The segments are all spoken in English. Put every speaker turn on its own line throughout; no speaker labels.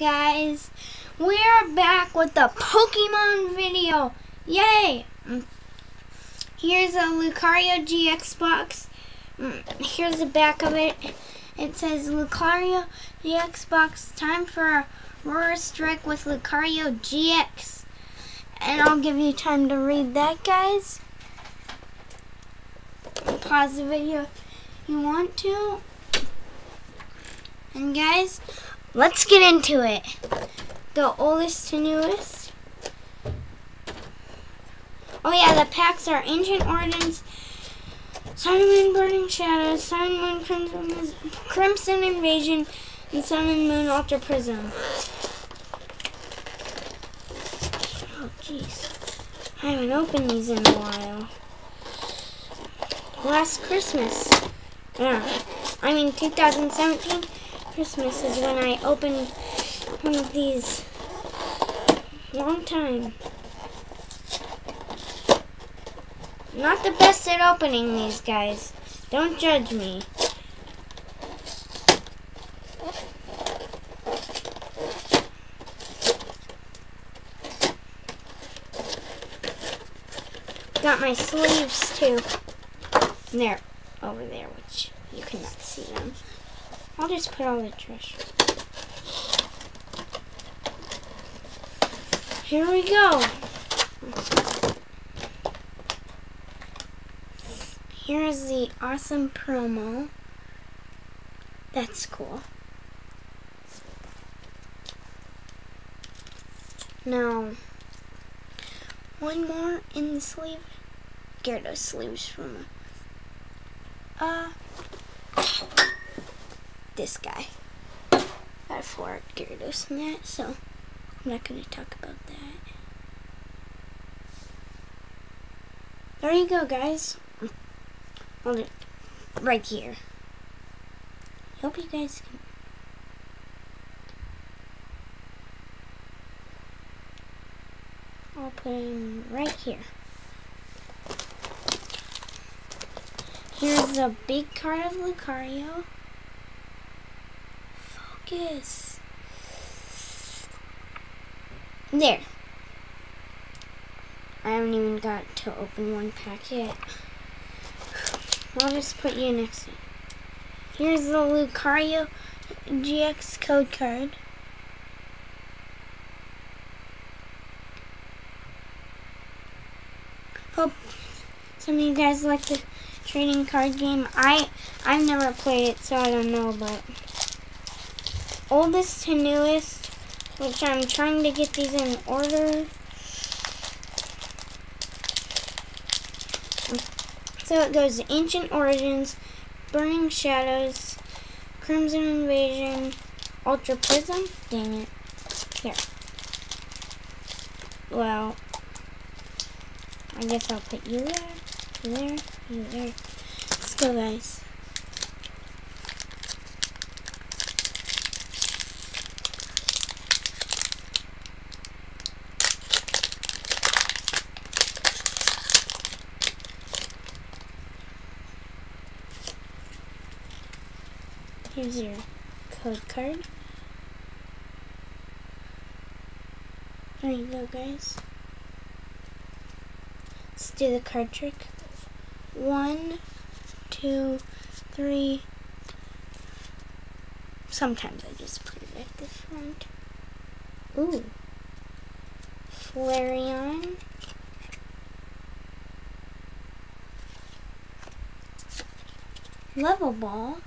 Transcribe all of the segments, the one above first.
guys? We're back with the Pokemon video. Yay! Mm. Here's a Lucario GX box. Mm. Here's the back of it. It says Lucario GX box. Time for a Aurora Strike with Lucario GX. And I'll give you time to read that, guys. Pause the video if you want to. And guys, let's get into it. The oldest to newest. Oh yeah, the packs are Ancient Origins, Sun and Moon Burning Shadows, Sun and Moon Crimson, Crimson Invasion, and Sun and Moon Ultra Prism. Oh jeez. I haven't opened these in a while. Last Christmas. Yeah. I mean 2017 Christmas is when I opened one of these. Long time. Not the best at opening these guys. Don't judge me. Got my sleeves too. And they're over there, which you cannot see them. I'll just put all the trash. Here we go. Here's the awesome promo. That's cool. Now, one more in the sleeve. Gyarados sleeves from uh this guy. Got four Gyarados in that, so I'm not going to talk about that. There you go, guys. Hold it right here. Hope you guys can. I'll put him right here. Here's a big card of Lucario. Focus. There. I haven't even got to open one pack yet. I'll just put you next to. Here's the Lucario GX code card. Hope some of you guys like the trading card game. I I've never played it, so I don't know, but oldest to newest, which I'm trying to get these in order. So it goes Ancient Origins, Burning Shadows, Crimson Invasion, Ultra Prism. Dang it. Here. Well, I guess I'll put you there, you there, you there. Let's go, guys. Here's your code card. There you go, guys. Let's do the card trick. One, two, three. Sometimes I just put it at the front. Ooh. Flareon. Level Ball.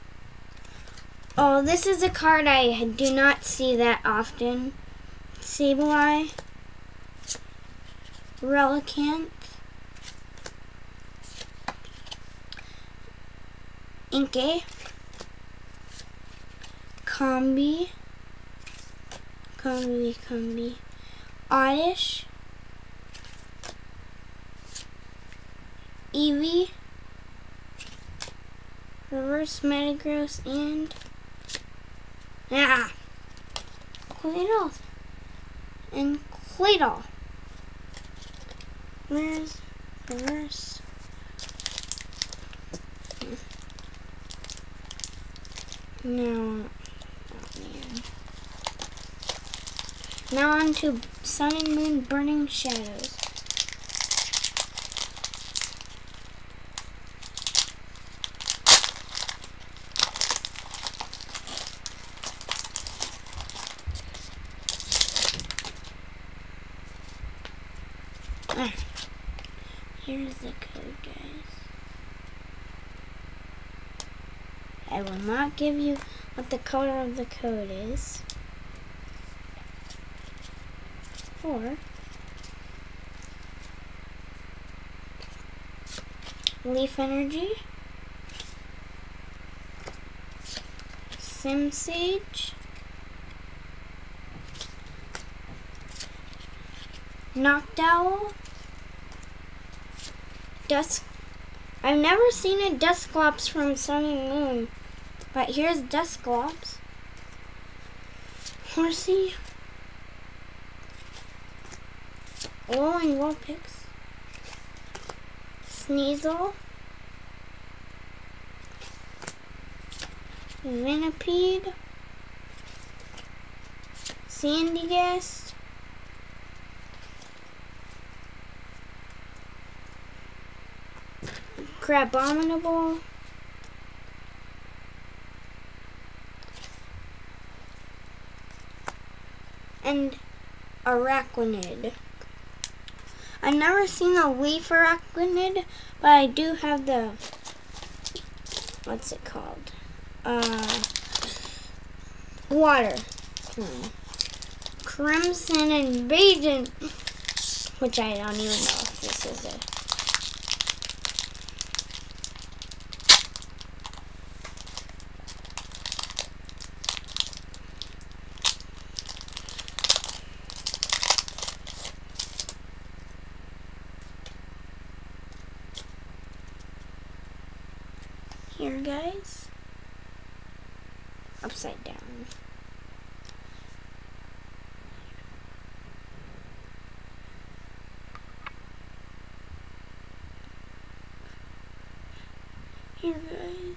Oh, this is a card I do not see that often. Sableye. Relicanth. Inkay. Combee. Combee, Combee. Oddish. Eevee. Reverse Metagross and yeah. Claydol. And Claydol. Where's reverse? No. Now on to Sun and Moon Burning Shadows. Ah, here's the code, guys. I will not give you what the color of the code is. For Leaf Energy, Simisage, Noctowl, Dusk. I've never seen a Dusclops from Sun and Moon, but here's Dusclops. Horsea, Rolling Vulpix, Sneasel, Venipede, Sandygast, Crabominable, and Araquanid. I've never seen a leaf arachnid, but I do have the, what's it called? Uh, water. Hmm. Crimson Invasion, which I don't even know if this is a here, guys. Upside down. Here, guys.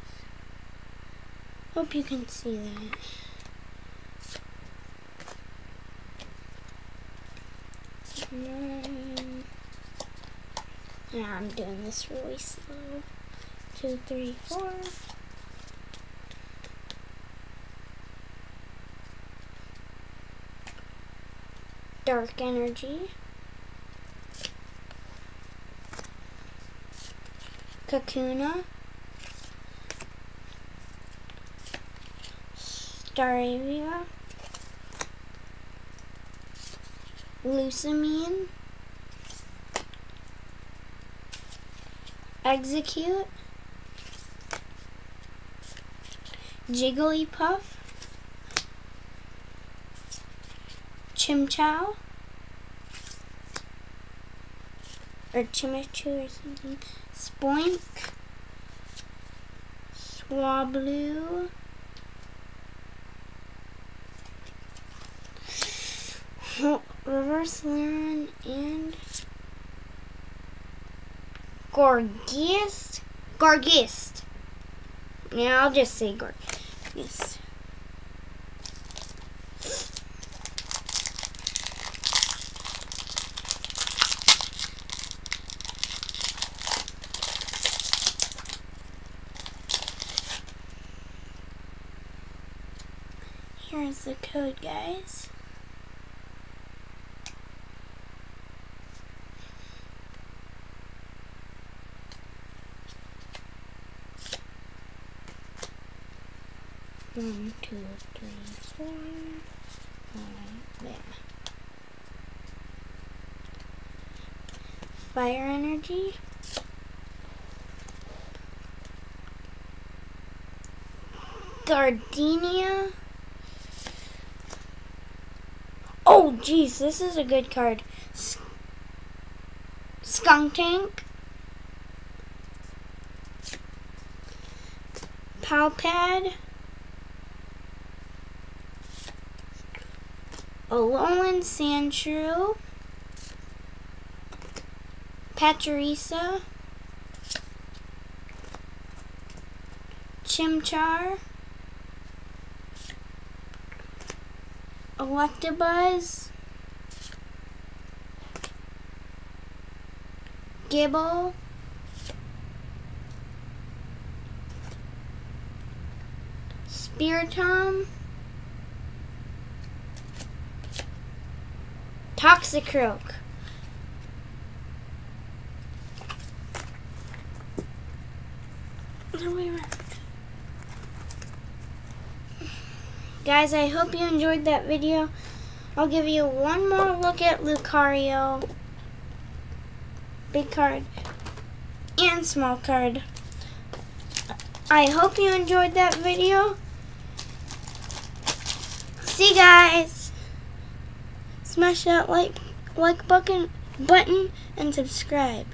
Hope you can see that. Yeah, I'm doing this really slow two, three, four. Dark energy. Kakuna. Staravia. Lusamine. Exeggcute. Jigglypuff, Chimchow, or Chimichu or something, Spoink, Swablu, Reverse Laren, and Gourgeist, Gourgeist. Yeah, I'll just say Gourgeist. Here's the code, guys. One, two, three, four, five, there. Fire energy. Gardenia. Oh, jeez, this is a good card. Skuntank. Palpad. Alolan Sandshrew, Patarisa, Chimchar, Electabuzz, Gible, Spiritomb, Toxicroak. Guys, I hope you enjoyed that video. I'll give you one more look at Lucario. Big card and small card. I hope you enjoyed that video. See you guys. Smash that like like button button and subscribe.